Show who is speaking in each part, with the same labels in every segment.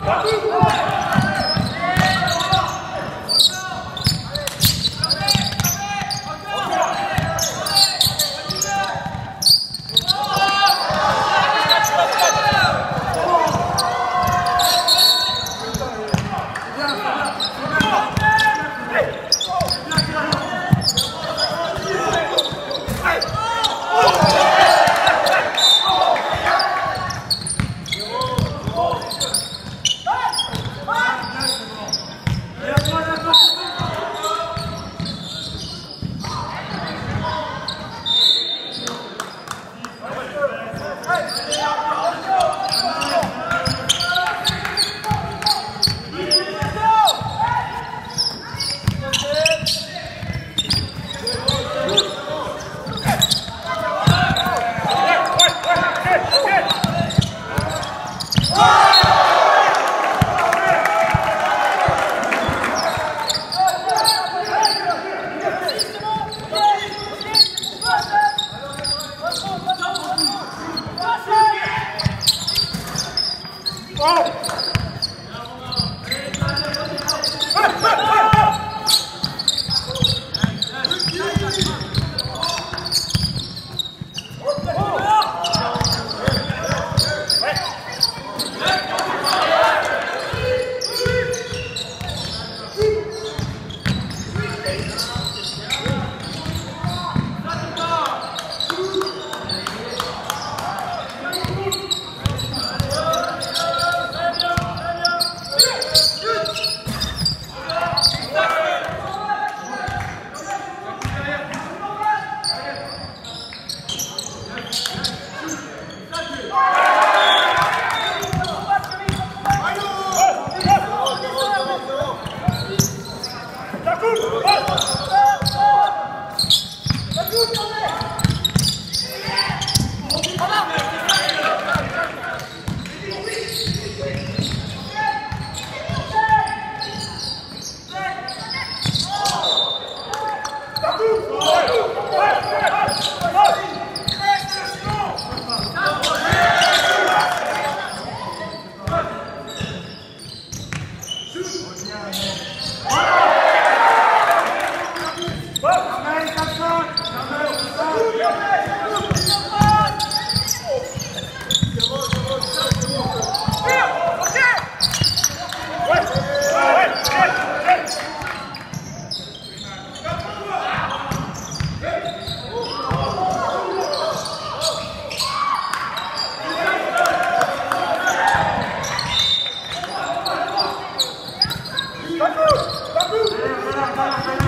Speaker 1: Vamos! Oh! Oh! Thank you.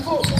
Speaker 1: 이거.